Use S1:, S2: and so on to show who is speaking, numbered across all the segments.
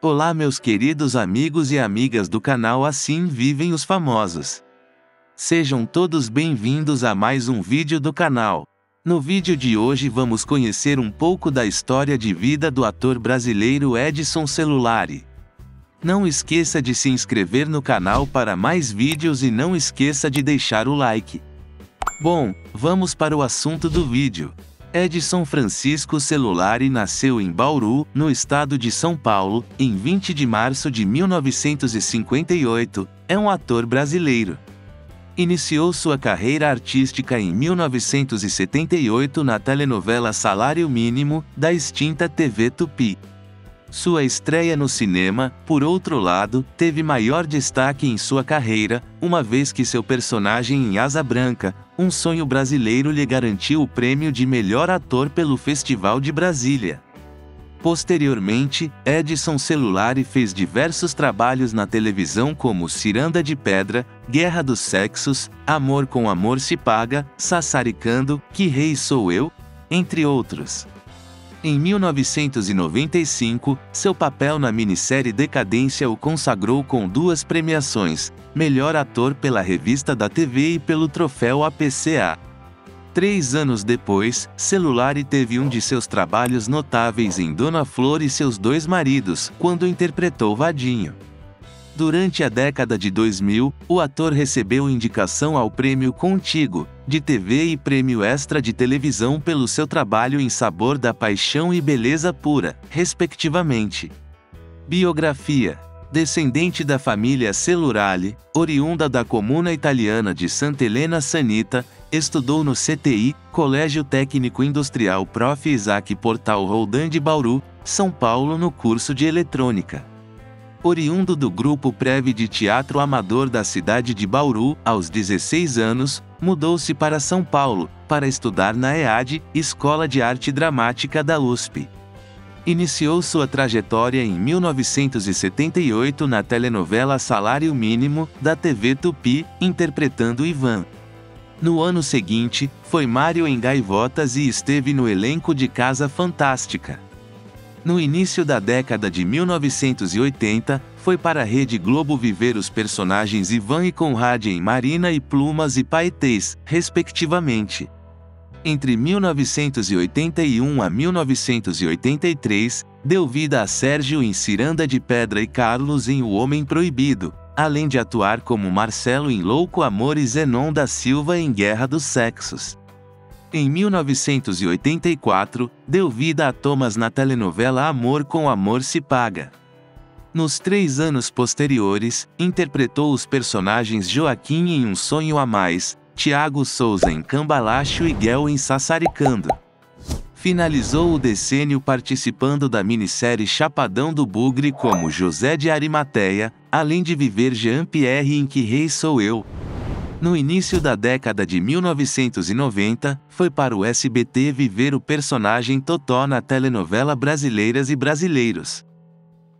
S1: Olá, meus queridos amigos e amigas do canal Assim Vivem os Famosos. Sejam todos bem-vindos a mais um vídeo do canal. No vídeo de hoje vamos conhecer um pouco da história de vida do ator brasileiro Edson Celulari. Não esqueça de se inscrever no canal para mais vídeos e não esqueça de deixar o like. Bom, vamos para o assunto do vídeo. Edson Francisco Celulari nasceu em Bauru, no estado de São Paulo, em 20 de março de 1958. É um ator brasileiro. Iniciou sua carreira artística em 1978 na telenovela Salário Mínimo, da extinta TV Tupi. Sua estreia no cinema, por outro lado, teve maior destaque em sua carreira, uma vez que seu personagem em Asa Branca, um sonho brasileiro lhe garantiu o prêmio de melhor ator pelo Festival de Brasília. Posteriormente, Edson Celulari fez diversos trabalhos na televisão como Ciranda de Pedra, Guerra dos Sexos, Amor com Amor se Paga, Sassaricando, Que Rei Sou Eu, entre outros. Em 1995, seu papel na minissérie Decadência o consagrou com duas premiações: Melhor Ator pela Revista da TV e pelo Troféu APCA. Três anos depois, Celulari teve um de seus trabalhos notáveis em Dona Flor e seus dois maridos, quando interpretou Vadinho. Durante a década de 2000, o ator recebeu indicação ao Prêmio Contigo, de TV e Prêmio Extra de Televisão pelo seu trabalho em Sabor da Paixão e Beleza Pura, respectivamente. Biografia Descendente da família Celurali, oriunda da comuna italiana de Santa Helena Sanita, estudou no CTI, Colégio Técnico Industrial Prof. Isaac Portal Roldan de Bauru, São Paulo no curso de Eletrônica. Oriundo do grupo Preve de teatro amador da cidade de Bauru, aos 16 anos, mudou-se para São Paulo, para estudar na EAD, Escola de Arte Dramática da USP. Iniciou sua trajetória em 1978 na telenovela Salário Mínimo, da TV Tupi, interpretando Ivan. No ano seguinte, foi Mário em Gaivotas e esteve no elenco de Casa Fantástica. No início da década de 1980, foi para a Rede Globo viver os personagens Ivan e Conrad em Marina e Plumas e Paetês, respectivamente. Entre 1981 a 1983, deu vida a Sérgio em Ciranda de Pedra e Carlos em O Homem Proibido, além de atuar como Marcelo em Louco Amor e Zenon da Silva em Guerra dos Sexos. Em 1984, deu vida a Thomas na telenovela Amor com Amor se Paga. Nos três anos posteriores, interpretou os personagens Joaquim em Um Sonho a Mais, Tiago Souza em Cambalacho e Guel em Sassaricando. Finalizou o decênio participando da minissérie Chapadão do Bugre como José de Arimateia, além de viver Jean-Pierre em Que Rei Sou Eu, no início da década de 1990, foi para o SBT viver o personagem Totó na telenovela Brasileiras e Brasileiros.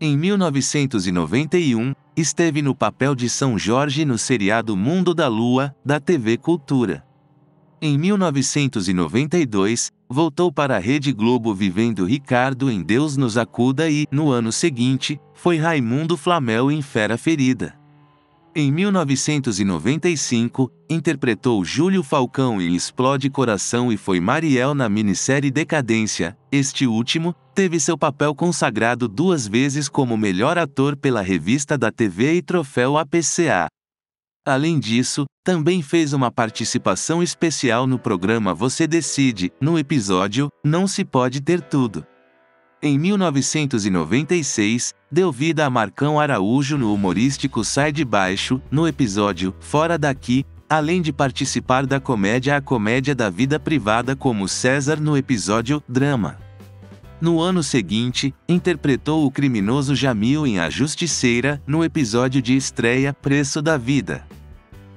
S1: Em 1991, esteve no papel de São Jorge no seriado Mundo da Lua, da TV Cultura. Em 1992, voltou para a Rede Globo vivendo Ricardo em Deus nos acuda e, no ano seguinte, foi Raimundo Flamel em Fera Ferida. Em 1995, interpretou Júlio Falcão em Explode Coração e foi Mariel na minissérie Decadência. Este último, teve seu papel consagrado duas vezes como melhor ator pela revista da TV e troféu APCA. Além disso, também fez uma participação especial no programa Você Decide, no episódio Não Se Pode Ter Tudo. Em 1996, deu vida a Marcão Araújo no humorístico Sai de Baixo, no episódio Fora Daqui, além de participar da comédia A Comédia da Vida Privada como César no episódio Drama. No ano seguinte, interpretou o criminoso Jamil em A Justiceira, no episódio de estreia Preço da Vida.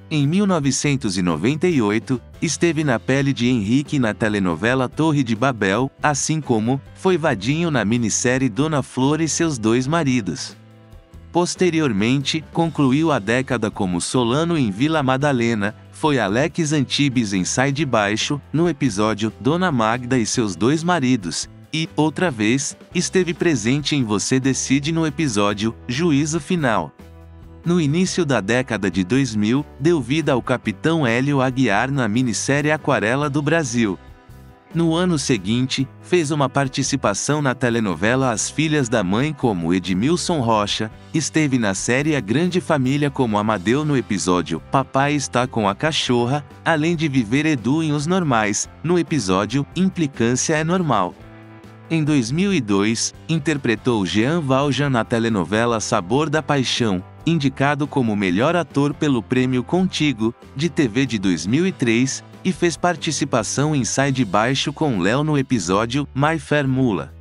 S1: Em 1998, esteve na pele de Henrique na telenovela Torre de Babel, assim como foi Vadinho na minissérie Dona Flor e seus dois maridos. Posteriormente, concluiu a década como Solano em Vila Madalena, foi Alex Antibes em Sai de Baixo, no episódio Dona Magda e seus dois maridos, e, outra vez, esteve presente em Você Decide no episódio Juízo Final. No início da década de 2000, deu vida ao Capitão Hélio Aguiar na minissérie Aquarela do Brasil. No ano seguinte, fez uma participação na telenovela As Filhas da Mãe como Edmilson Rocha, esteve na série A Grande Família como Amadeu no episódio Papai está com a cachorra, além de viver Edu em Os Normais, no episódio Implicância é Normal. Em 2002, interpretou Jean Valjean na telenovela Sabor da Paixão, indicado como melhor ator pelo Prêmio Contigo, de TV de 2003, e fez participação em Sai de Baixo com Léo no episódio My Fair Mula.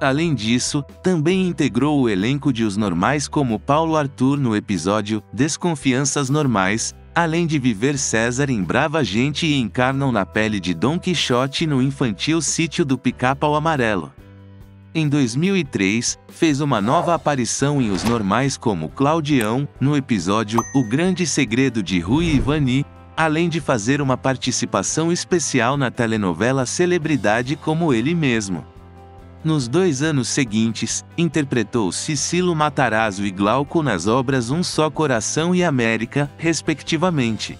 S1: Além disso, também integrou o elenco de Os Normais como Paulo Arthur no episódio Desconfianças Normais, além de viver César em Brava Gente e encarnam na pele de Don Quixote no infantil Sítio do Pica-Pau Amarelo. Em 2003, fez uma nova aparição em Os Normais como Claudião, no episódio O Grande Segredo de Rui Ivani, além de fazer uma participação especial na telenovela Celebridade como ele mesmo. Nos dois anos seguintes, interpretou Cicilo Matarazzo e Glauco nas obras Um Só Coração e América, respectivamente.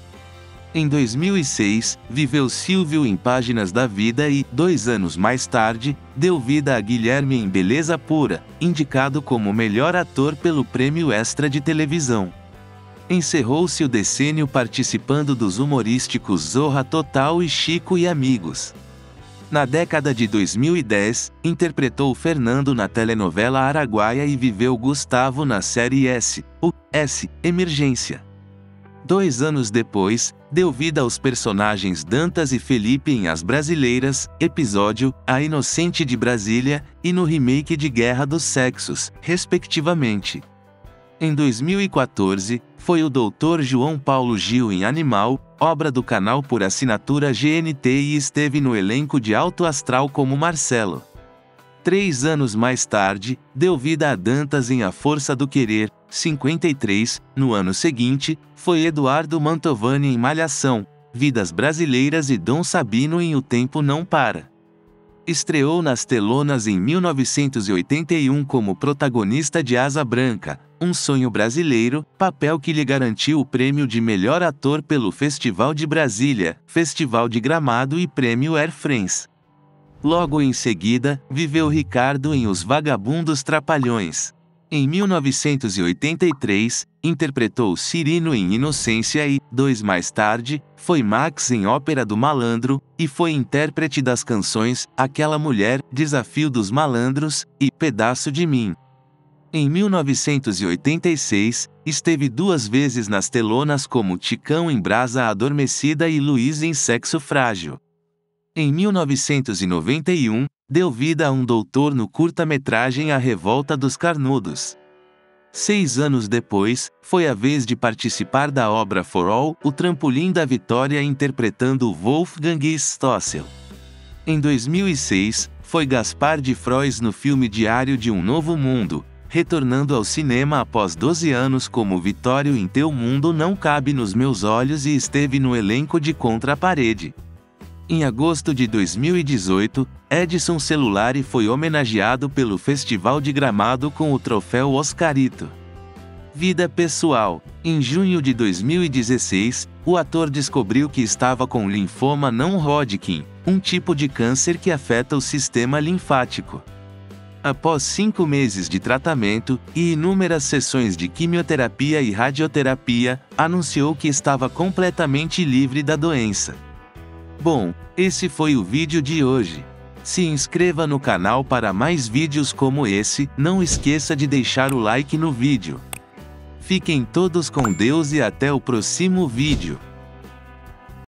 S1: Em 2006, viveu Silvio em Páginas da Vida e, dois anos mais tarde, deu vida a Guilherme em Beleza Pura, indicado como melhor ator pelo Prêmio Extra de Televisão. Encerrou-se o decênio participando dos humorísticos Zorra Total e Chico e Amigos. Na década de 2010, interpretou Fernando na telenovela Araguaia e viveu Gustavo na série S, o S, Emergência. Dois anos depois, deu vida aos personagens Dantas e Felipe em As Brasileiras, episódio A Inocente de Brasília, e no remake de Guerra dos Sexos, respectivamente. Em 2014, foi o Dr. João Paulo Gil em Animal, obra do canal por assinatura GNT e esteve no elenco de Alto Astral como Marcelo. Três anos mais tarde, deu vida a Dantas em A Força do Querer, 53, no ano seguinte, foi Eduardo Mantovani em Malhação, Vidas Brasileiras e Dom Sabino em O Tempo Não Para. Estreou nas telonas em 1981 como protagonista de Asa Branca, Um Sonho Brasileiro, papel que lhe garantiu o prêmio de melhor ator pelo Festival de Brasília, Festival de Gramado e Prêmio Air France. Logo em seguida, viveu Ricardo em Os Vagabundos Trapalhões. Em 1983, interpretou Cirino em Inocência e, dois mais tarde, foi Max em Ópera do Malandro, e foi intérprete das canções Aquela Mulher, Desafio dos Malandros e Pedaço de Mim. Em 1986, esteve duas vezes nas telonas como Ticão em Brasa Adormecida e Luiz em Sexo Frágil. Em 1991, deu vida a um doutor no curta-metragem A Revolta dos Carnudos. Seis anos depois, foi a vez de participar da obra For All, o trampolim da vitória interpretando Wolfgang Stossel. Em 2006, foi Gaspar de Frois no filme Diário de um Novo Mundo, retornando ao cinema após 12 anos como Vitório em Teu Mundo Não Cabe nos Meus Olhos e esteve no elenco de Contra a Parede. Em agosto de 2018, Edson Celulari foi homenageado pelo Festival de Gramado com o troféu Oscarito. Vida pessoal. Em junho de 2016, o ator descobriu que estava com linfoma não Hodgkin, um tipo de câncer que afeta o sistema linfático. Após cinco meses de tratamento e inúmeras sessões de quimioterapia e radioterapia, anunciou que estava completamente livre da doença. Bom, esse foi o vídeo de hoje. Se inscreva no canal para mais vídeos como esse, não esqueça de deixar o like no vídeo. Fiquem todos com Deus e até o próximo vídeo.